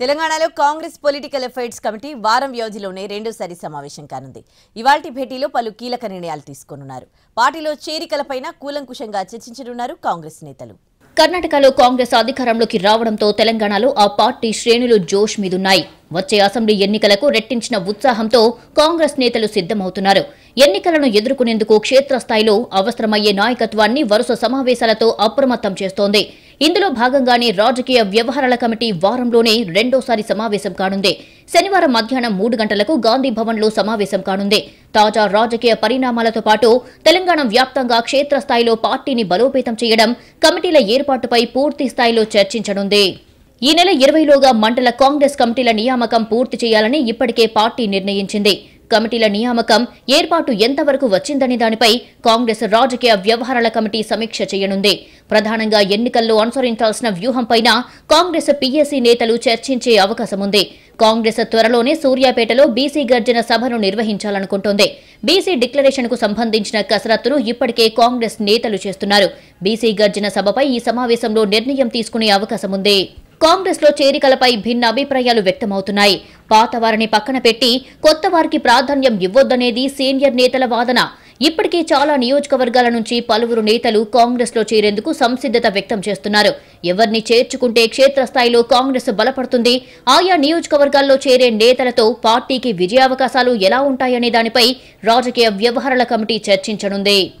తెలంగాణలో Congress political affairs committee వారం వ్యవధిలోనే రెండోసారి సమావేశం కానుంది. ఇవాల్టి భేటీలో పలు కీలక నిర్ణయాలు తీసుకోనున్నారు. పార్టీలో చేరికలపైన కూలంకుషంగా చర్చించనున్నారు కాంగ్రెస్ నేతలు. కర్ణాటకలో కాంగ్రెస్ అధికారంలోకి రావడంతో తెలంగాణలో ఆ పార్టీ శ్రేణులు జోష్ మీదున్నాయి. వచ్చే అసెంబ్లీ ఎన్నికలకు రెట్టించిన ఉత్సాహంతో కాంగ్రెస్ నేతలు సిద్ధమవుతున్నారు. ఎన్నికలను ఎదుర్కొనేందుకు క్షేత్రస్థాయిలో అవసరమయ్యే నాయకత్వాన్ని వరుస సమావేశాలతో అప్రమత్తం చేస్తోంది. ఇందులో భాగంగానే రాజకీయ వ్యవహారాల కమిటీ వారంలోనే రెండోసారి సమావేశం కానుంది. శనివారం మధ్యాహ్నం మూడు గంటలకు గాంధీ భవన్లో సమావేశం కానుంది. తాజా రాజకీయ పరిణామాలతో పాటు తెలంగాణ వ్యాప్తంగా క్షేత్రస్థాయిలో పార్టీని బలోపేతం చేయడం కమిటీల ఏర్పాటుపై పూర్తి స్థాయిలో చర్చించనుంది. ఈ నెల ఇరవైలోగా మండల కాంగ్రెస్ కమిటీల నియామకం పూర్తి చేయాలని ఇప్పటికే పార్టీ నిర్ణయించింది. కమిటీల నియామకం ఏర్పాటు ఎంతవరకు వచ్చిందనే దానిపై కాంగ్రెస్ రాజకీయ వ్యవహారాల కమిటీ సమీక్ష చేయనుంది. ప్రధానంగా ఎన్నికల్లో అనుసరించాల్సిన వ్యూహంపైన కాంగ్రెస్ పీఎస్సీ నేతలు చర్చించే అవకాశముంది. కాంగ్రెస్ త్వరలోనే సూర్యాపేటలో బీసీ గర్జన సభను నిర్వహించాలనుకుంటోంది. బీసీ డిక్లరేషన్కు సంబంధించిన కసరత్తును ఇప్పటికే కాంగ్రెస్ నేతలు చేస్తున్నారు. బీసీ గర్జన సభపై ఈ సమావేశంలో నిర్ణయం తీసుకునే అవకాశముంది. కాంగ్రెస్లో చేరికలపై భిన్న అభిప్రాయాలు వ్యక్తమవుతున్నాయి. పాత వారిని పక్కన పెట్టి కొత్త వారికి ప్రాధాన్యం ఇవ్వొద్దనేది సీనియర్ నేతల వాదన. ఇప్పటికే చాలా నియోజకవర్గాల నుంచి పలువురు నేతలు కాంగ్రెస్లో చేరేందుకు సంసిద్ధత వ్యక్తం చేస్తున్నారు. ఎవరిని చేర్చుకుంటే క్షేత్రస్థాయిలో కాంగ్రెస్ బలపడుతుంది. ఆయా నియోజకవర్గాల్లో చేరే నేతలతో పార్టీకి విజయావకాశాలు ఎలా ఉంటాయనే దానిపై రాజకీయ వ్యవహారాల కమిటీ చర్చించనుంది.